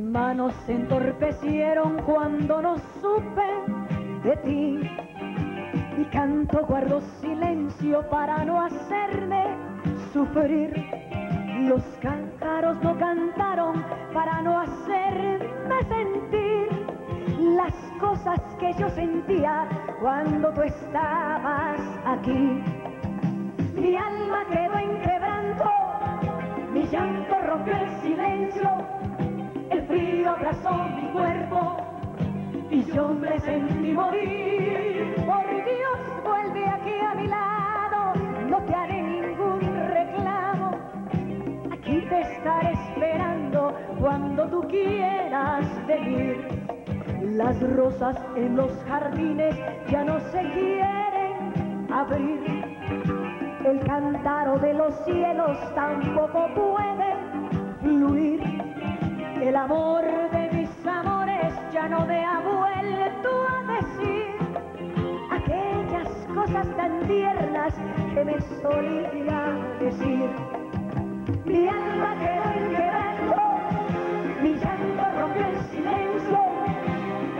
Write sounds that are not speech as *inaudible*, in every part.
manos se entorpecieron cuando no supe de ti. Mi canto guardo silencio para no hacerme sufrir. Los cántaros no cantaron para no hacerme sentir las cosas que yo sentía cuando tú estabas aquí. Me sentí morir. Por Dios, vuelve aquí a mi lado, no te haré ningún reclamo. Aquí te estaré esperando cuando tú quieras venir. Las rosas en los jardines ya no se quieren abrir. El cántaro de los cielos tampoco puede vuelto a decir aquellas cosas tan tiernas que me solía decir. Mi alma quedó en quebranto, mi llanto rompió el silencio,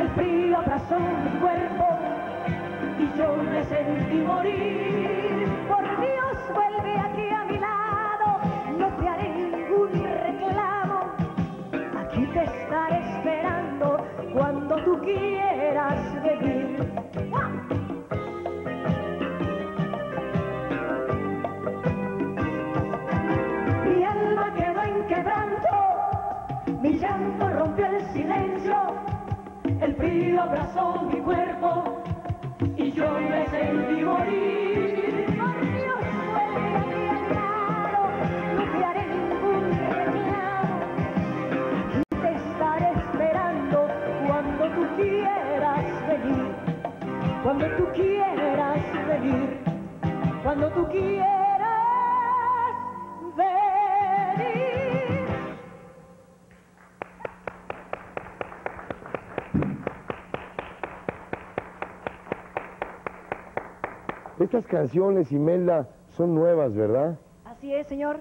el frío abrazó mi cuerpo y yo me sentí morir. Mi llanto rompió el silencio, el frío abrazó mi cuerpo y yo me sentí morir. Por Dios, vuelve aquí al lado, no te haré ningún reclamo. Te estaré esperando cuando tú quieras venir, cuando tú quieras venir, cuando tú quieras Estas canciones, Imelda, son nuevas, ¿verdad? Así es, señor.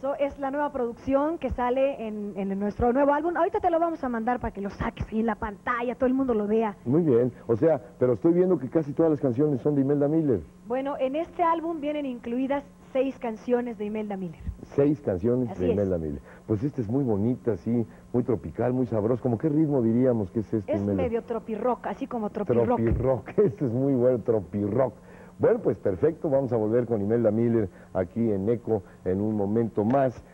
So, es la nueva producción que sale en, en nuestro nuevo álbum. Ahorita te lo vamos a mandar para que lo saques ahí en la pantalla, todo el mundo lo vea. Muy bien. O sea, pero estoy viendo que casi todas las canciones son de Imelda Miller. Bueno, en este álbum vienen incluidas seis canciones de Imelda Miller. Seis canciones Así de es. Imelda Miller. Pues esta es muy bonita, así, muy tropical, muy sabroso. ¿Cómo qué ritmo diríamos que es este, Es Imelda? medio tropirrock, así como tropirrock. Tropirock, *laughs* este es muy bueno, tropirock. Bueno, pues perfecto, vamos a volver con Imelda Miller aquí en ECO en un momento más.